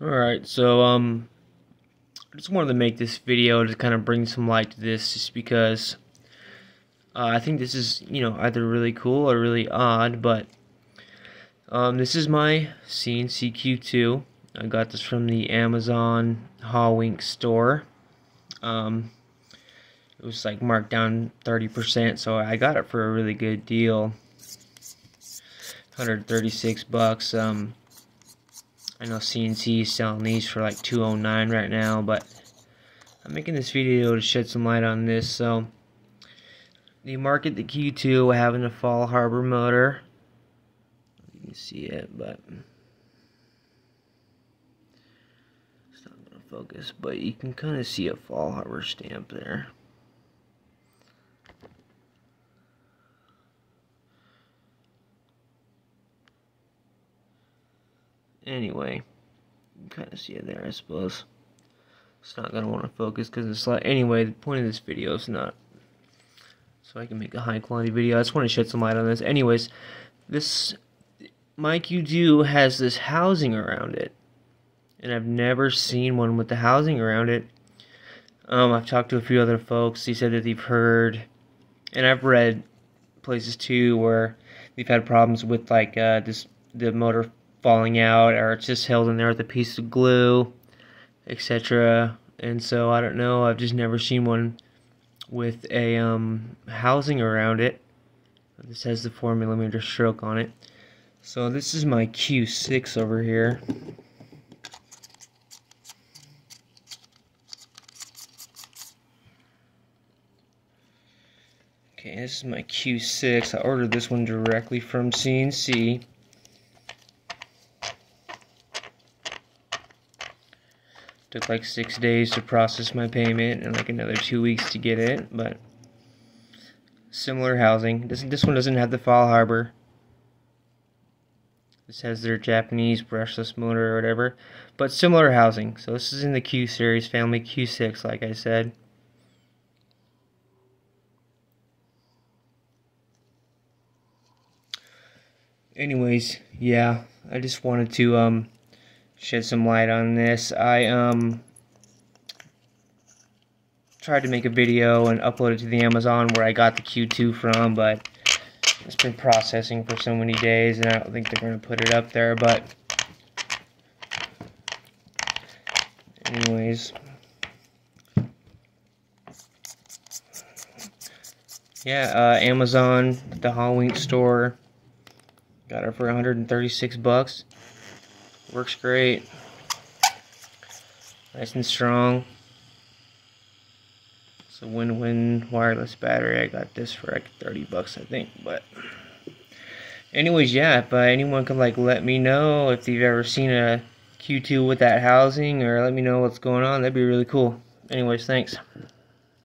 Alright, so um I just wanted to make this video to kind of bring some light to this just because uh, I think this is, you know, either really cool or really odd, but um, this is my CNC Q2. I got this from the Amazon Hawink store. Um, it was like marked down 30%, so I got it for a really good deal. 136 bucks. Um, I know CNC is selling these for like 209 right now, but I'm making this video to shed some light on this. So, the market the Q2 having a Faulhaber motor. You can see it, but it's not going to focus. But you can kind of see a Faulhaber stamp there. Anyway, you kind of see it there, I suppose. It's not going to want to focus because it's like, anyway, the point of this video is not so I can make a high quality video. I just want to shed some light on this. Anyways, this my Q2 has this housing around it. And I've never seen one with the housing around it. Um, I've talked to a few other folks. They said that they've heard, and I've read places too where they've had problems with like uh, this the motor falling out or it's just held in there with a piece of glue, etc. And so I don't know. I've just never seen one with a um, housing around it. This has the 4 millimeter stroke on it. So this is my Q6 over here. Okay, this is my Q6. I ordered this one directly from CNC. Took like six days to process my payment and like another two weeks to get it, but similar housing. This this one doesn't have the Faulhaber. This has their Japanese brushless motor or whatever, but similar housing. So this is in the Q series family Q6, like I said. Anyways, yeah, I just wanted to um shed some light on this. I um tried to make a video and upload it to the Amazon where I got the Q2 from, but it's been processing for so many days and I don't think they're going to put it up there, but anyways. Yeah, uh, Amazon, the Halloween store, got it for 136 bucks. Works great. Nice and strong. It's a win-win wireless battery. I got this for like 30 bucks, I think. But anyways, yeah, if uh, anyone could like let me know if you've ever seen a Q2 with that housing or let me know what's going on, that'd be really cool. Anyways, thanks.